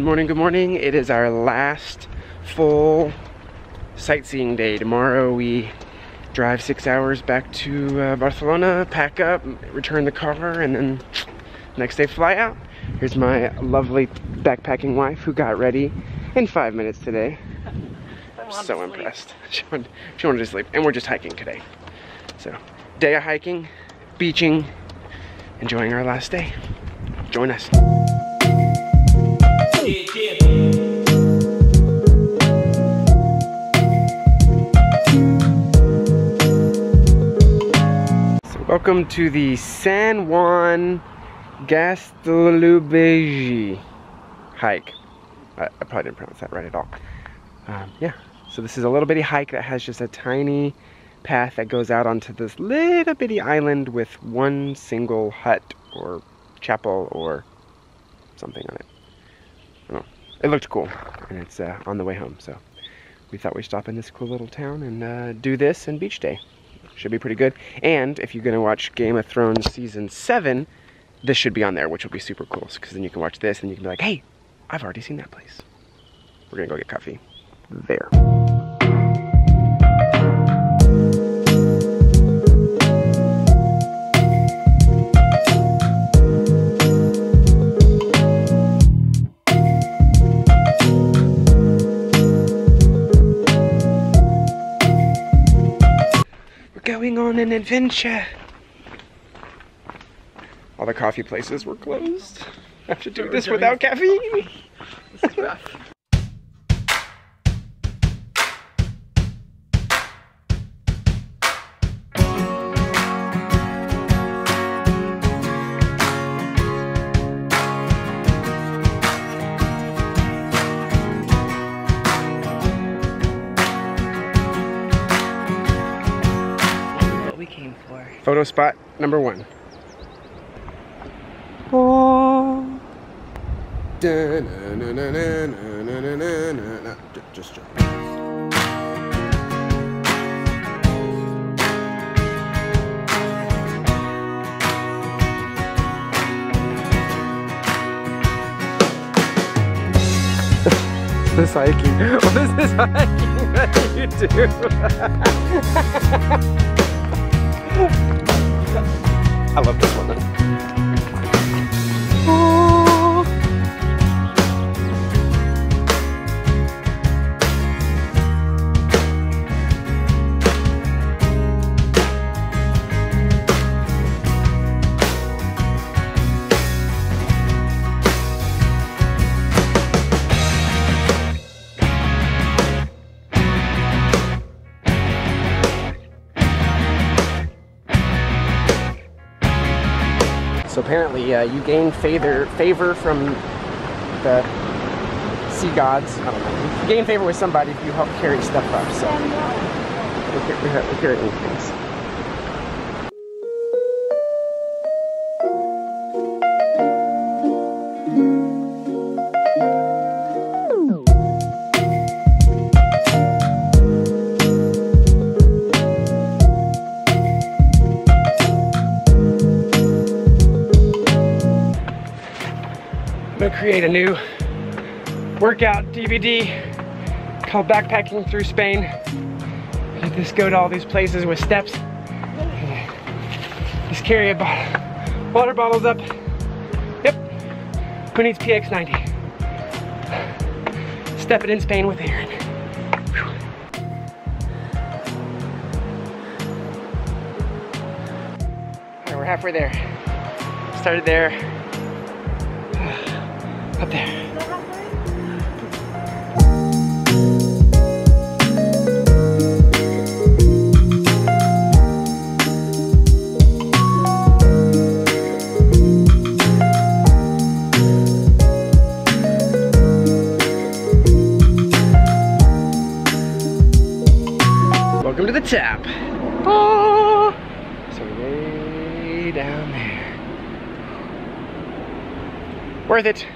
morning, good morning. It is our last full sightseeing day. Tomorrow we drive six hours back to uh, Barcelona, pack up, return the car, and then next day fly out. Here's my lovely backpacking wife who got ready in five minutes today. I'm so impressed. She wanted, she wanted to sleep, and we're just hiking today. So, day of hiking, beaching, enjoying our last day. Join us. So welcome to the San Juan Gaztelumeji hike. I, I, probably didn't pronounce that right at all. Um, yeah, so this is a little bitty hike that has just a tiny path that goes out onto this little bitty island with one single hut or chapel or something on it. It looked cool, and it's uh, on the way home, so we thought we'd stop in this cool little town and uh, do this and beach day. Should be pretty good. And if you're gonna watch Game of Thrones season seven, this should be on there, which will be super cool, because then you can watch this and you can be like, hey, I've already seen that place. We're gonna go get coffee there. An adventure. All the coffee places were closed. I have to do this without caffeine. This is rough. Photo spot number one. Oh. Just jump. this hiking. What is this hiking that you do? I love this one. Apparently uh, you gain favor, favor from the sea gods. I don't know. You gain favor with somebody if you help carry stuff up. So we're, we're, we're carrying things. Create a new workout DVD called Backpacking Through Spain. Let this go to all these places with steps. Just carry a bottle, water bottles up. Yep. Who needs PX90? Step it in Spain with Aaron. All right, we're halfway there. Started there, up there. Welcome to the tap. Oh, so way down there. Worth it.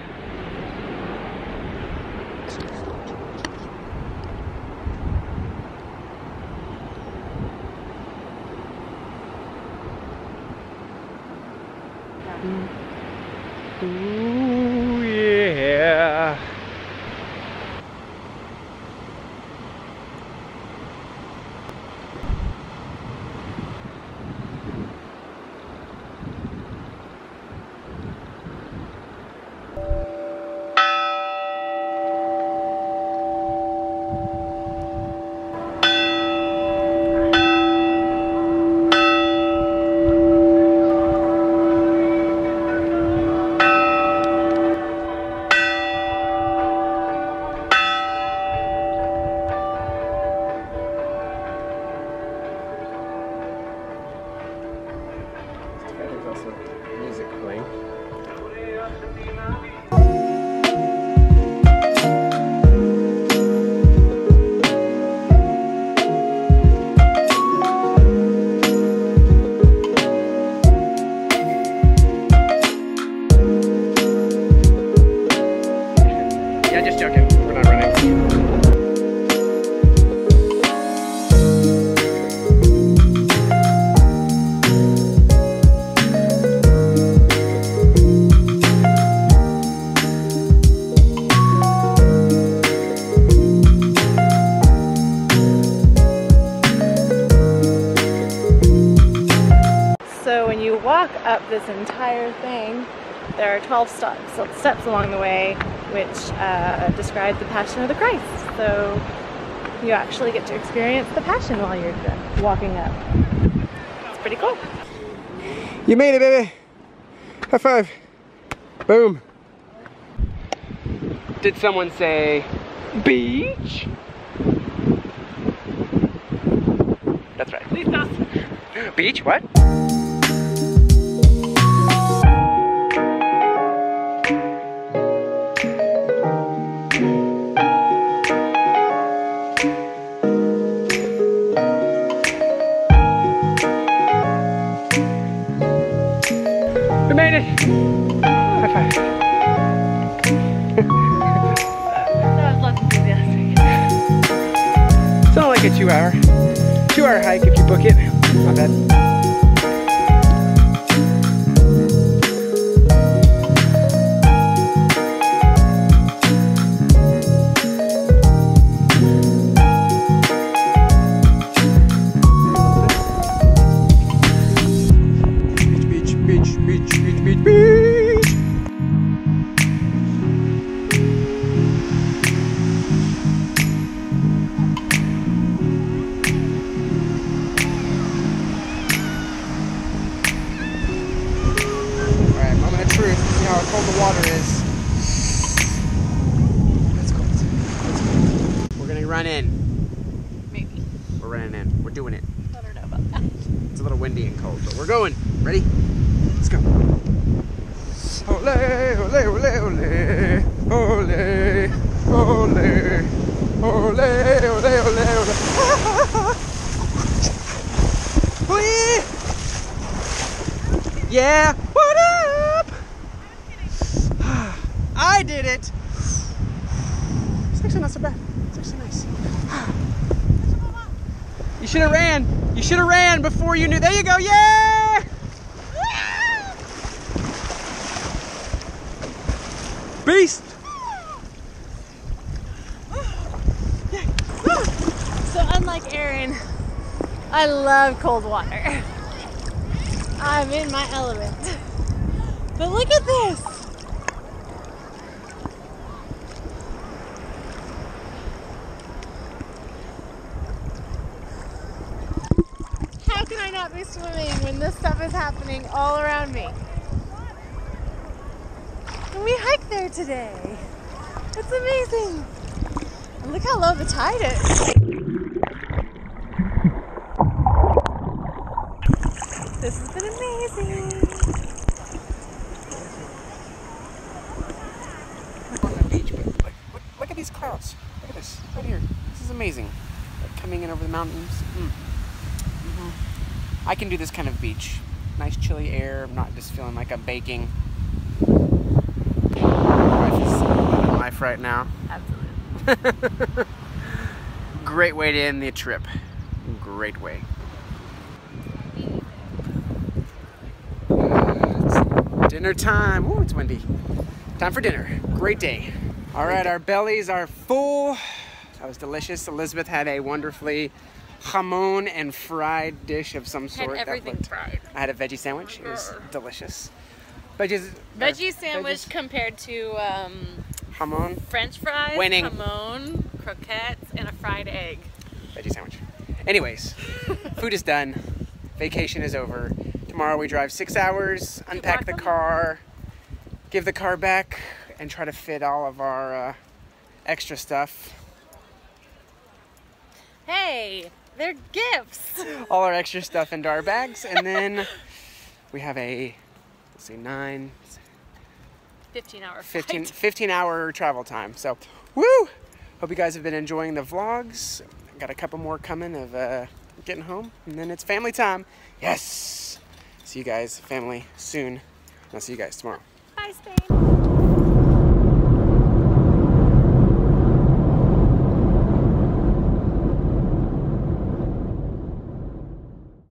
This entire thing, there are 12 steps, steps along the way which uh, describe the Passion of the Christ. So you actually get to experience the Passion while you're walking up. It's pretty cool. You made it, baby. High five. Boom. Did someone say beach? That's right. Beach? What? We made it! High five. That was less enthusiastic. It's only like a two hour, two hour hike if you book it. Not bad. Of how cold the water is. It's cold. It's cold. We're gonna run in. Maybe. We're running in. We're doing it. I don't know about that. It's a little windy and cold, but we're going. Ready? Let's go. Ole, ole, ole, ole. Ole, ole. Ole, ole, ole, ole. Yeah, what up? I did it. It's actually not so bad. It's actually nice. You should have ran. You should have ran before you knew. There you go. Yeah! Beast! So unlike Aaron, I love cold water. I'm in my element. But look at this. How can I not be swimming when this stuff is happening all around me? And we hiked there today. It's amazing. And look how low the tide is. This has been amazing. look at these clouds. Look at this, right here. This is amazing. Like coming in over the mountains. Mm. I can do this kind of beach. Nice chilly air. I'm not just feeling like I'm baking. My wife is life right now. Absolutely. Great way to end the trip. Great way. Dinner time. Oh, it's windy. Time for dinner. Great day. All right, our bellies are full. That was delicious. Elizabeth had a wonderfully jamon and fried dish of some sort. that looked- fried. I had a veggie sandwich. It was delicious. Veggies. Veggie uh, sandwich veggies, compared to um, Jamon. French fries, Winning. jamon, croquettes, and a fried egg. veggie sandwich. Anyways, food is done. Vacation is over. Tomorrow we drive six hours, unpack the car, give the car back, and try to fit all of our uh, extra stuff, Hey, they're gifts. all our extra stuff into our bags, and then we have a, let's see, nine, 15 hour 15, 15 hour travel time. So, woo! Hope you guys have been enjoying the vlogs. Got a couple more coming of uh, getting home, and then it's family time. Yes! See you guys, family, soon. I'll see you guys tomorrow.